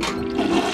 あっ!